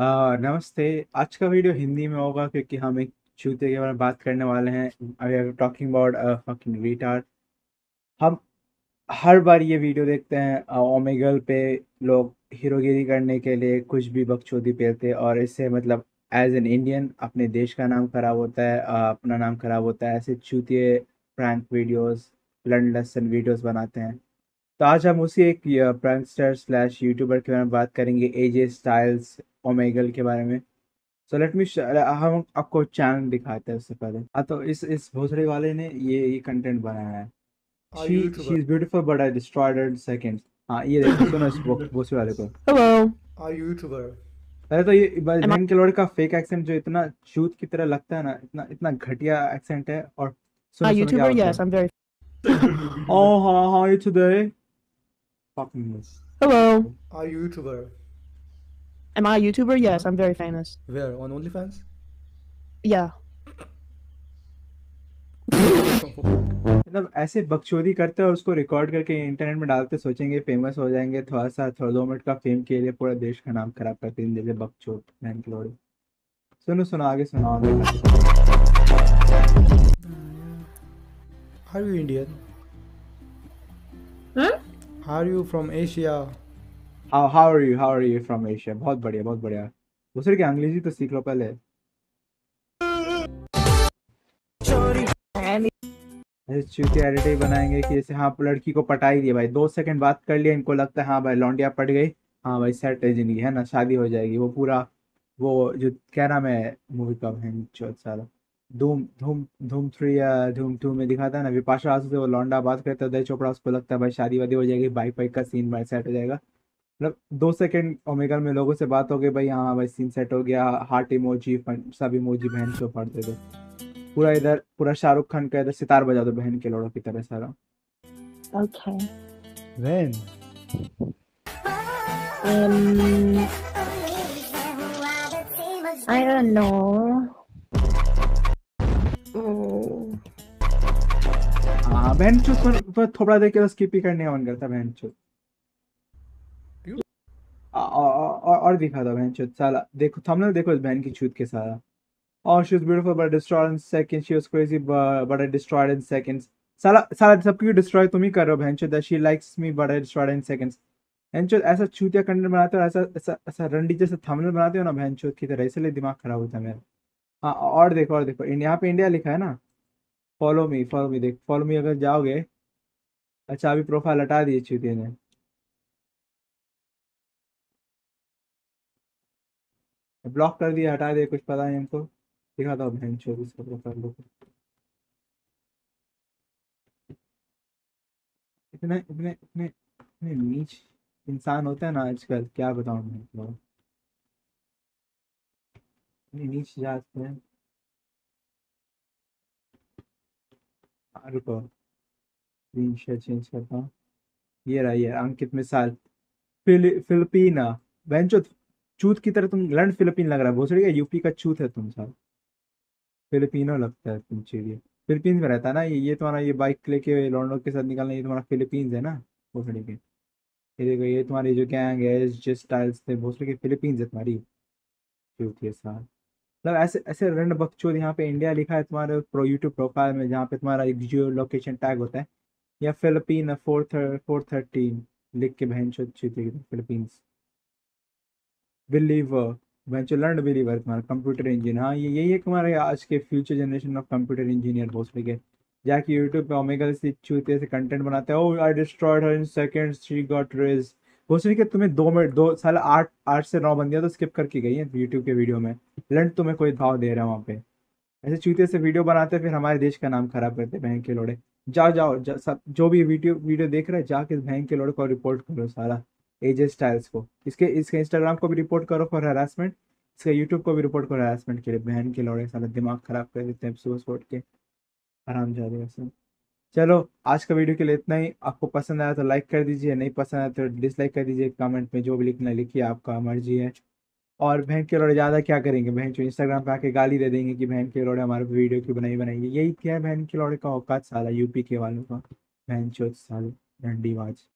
नमस्ते। आज का वीडियो हिंदी में होगा क्योंकि हम एक चूते के बारे में बात करने वाले हैं। We are talking about fucking retard हम हर बार ये वीडियो देखते हैं ओमेगल पे लोग हीरोगिरी करने के लिए कुछ भी बकचोदी पेलते हैं और इससे मतलब एज एन इंडियन अपने देश का नाम खराब होता है अपना नाम खराब होता है। ऐसे चूतिए prank videos learn lesson videos बनाते हैं। तो आज हम उसी एक प्रैंकस्टर स्लैश यूट्यूबर के बारे में बात करेंगे। एजे स्टाइल्स ओमेगल के बारे में सो लेट मी हम आपको चैनल दिखाते हैं उससे पहले हाँ तो इस इस भोसड़े वाले ने ये ये कंटेंट बनाया है she she is beautiful but I destroyed in seconds हाँ ये देखो सुनो इस भोसड़े वाले को Hello. Are you YouTuber? पहले तो ये बहन के लोड़े का फेक एक्सेंट जो इतना शूट की तरह लगता है ना इतना इतना घटिया एक्सेंट है और सुनो? होता Yes, है I'm very. Oh, how how are you today? Fucking. Hello. Are you YouTuber? Am I a YouTuber? Yes, I'm very famous. Where? On OnlyFans? Yeah. मतलब ऐसे बकचोदी करते और उसको रिकॉर्ड करके इंटरनेट में डालते सोचेंगे फ़ेमस हो जाएँगे थोड़ा सा थोड़ा दो मिनट का फेम के लिए पूरा देश का नाम खराब करते हैं जैसे बकचोद बहन की लोड़ी सुनो सुनो आगे सुनो आगे Are you Indian? Huh? Are you from Asia? How how are you how are you from Asia बहुत बढ़िया बहुत बढ़िया। दूसरे की अंग्रेज़ी तो सीख लो पहले। चूतिया बनाएँगे कि जैसे हाँ लड़की को पटाई दिया भाई। दो सेकंड बात कर लिया, इनको लगता है हाँ भाई, लौंडिया पट गई। हाँ भाई, सेट है ज़िंदगी, है ना? शादी हो जाएगी। वो पूरा, वो जो, क्या नाम है, मूवी का बहन चौथ साल। धूम धूम धूम थ्री, या धूम टू में दिखाता है ना? विपाशा आसू से वो लौंडा बात करता है, उदय चोपड़ा, उसको लगता है, भाई, शादी वादी हो जाएगी बाइक बाइक का सीन भाई सेट हो जाएगा। मतलब दो सेकंड ओमेगल में लोगों से बात हो गई भाई हाँ भाई सीन सेट हो गया हार्ट इमोजी सब इमोजी बहन को पढ़ते थे पूरा इधर पूरा शाहरुख खान का इधर सितार बजा दो बहन के लोड़ों की तरह सारा Okay. बहन Um. I don't know. हाँ बहन चुप पर, थोड़ा देर के बाद स्किप ही करने का मन करता बहन चुप और और दिखा दो बहन चुप साला देखो थंबनेल देखो इस बहन की छूत के सारा she was beautiful but destroyed in seconds. She was crazy but, but I destroyed in seconds. साला साला सब कुछ डिस्ट्रॉय तुम ही कर रहे हो बहन चोद she likes me but I destroyed in seconds बहन चोद ऐसा चूतिया कंटेंट बनाते हो ऐसा ऐसा ऐसा रंडी जैसा थंबनेल बनाते हो ना बहन चोद की तरह इसलिए दिमाग खराब होता है मेरा। हाँ और देखो और देखो यहाँ पे इंडिया लिखा है ना? फॉलो मी फॉलो मी देख फॉलो मी अगर जाओगे अच्छा अभी प्रोफ़ाइल हटा दिए चूतिया ने। ब्लॉक कर दिया हटा दिया कुछ पता नहीं हमको। दिखा दो बहन चोद इसका प्रोफ़ाइल देखो इतने इतने इतने इतने नीच इंसान होते हैं ना आजकल क्या बताऊँ मैं इतनी? नीच जात हाँ, रुको स्क्रीन शेयर चेंज करता हूँ। ये रहा ये अंकित मिसाल। फिल फिलिपीना बहन चो चूत की तरह तुम, लंड फिलिपीन लग रहा है, भोसड़ी का यूपी का चूत है तुम साल फिलिपिनो लगता है तुम चिड़िया फिलीपींस में रहता है ना ये ये तुम्हारा ये बाइक लेके लॉन्डो के साथ निकलना, ये तुम्हारा फिलीपींस है ना, भोसड़ी के? ये देखो, ये तुम्हारी जो गैंग है जिस स्टाइल्स थे, भोसड़ी के फिलीपींस है तुम्हारी। चूत के साथ। मतलब ऐसे ऐसे रंड बकचोद यहाँ पे इंडिया लिखा है तुम्हारे प्रो यूट्यूब प्रोफ़ाइल में, जहाँ पे तुम्हारा एक जियो लोकेशन टैग होता है। या फिलिपीन फोर थर्टीन लिख के बहन चो फिलीपींस। बिलीवर बेंचो लर्न बिलीवर तुम्हारा कंप्यूटर इंजीनियर हाँ ये यही है तुम्हारे आज के future generation of computer engineer Bhosle के जाके यूट्यूब पे ओमेगा से चूते से कंटेंट बनाते हैं। ओ I destroyed her in seconds she got rage Bhosle के तुम्हें दो मिनट दो साल आठ आठ से नौ बंदियाँ तो स्किप करके गई हैं यूट्यूब के वीडियो में। लंड तुम्हें कोई भाव दे रहा है वहाँ पे। ऐसे चूते से वीडियो बनाते फिर हमारे देश का नाम खराब करते बहन के लोड़े। जाओ जाओ जा, सब जो भी वीडियो वीडियो देख रहे हैं जाके बहन के लोड़े को रिपोर्ट करो सारा। एजे स्टाइल्स को। इसके इसके इंस्टाग्राम को भी रिपोर्ट करो फॉर हरासमेंट इसका यूट्यूब को भी रिपोर्ट करो हरासमेंट के लिए। बहन के लौड़े साला दिमाग खराब कर देते हैं सुबह सुबह के। आराम जा रहे चलो, आज का वीडियो के लिए इतना ही। आपको पसंद आया तो लाइक कर दीजिए। नहीं पसंद आया तो डिसलाइक कर दीजिए। कमेंट में जो भी लिखना लिखिए। आपका मर्ज़ी है। और बहन के लोड़े ज़्यादा क्या करेंगे? बहन जो इंस्टाग्राम पे आके गाली दे देंगे कि बहन के लोड़े हमारे वीडियो क्यों बनाई बनाएँगे यही क्या है बहन के लोड़े का औकात साला? यूपी के वालों का। बहन चोत साल बाज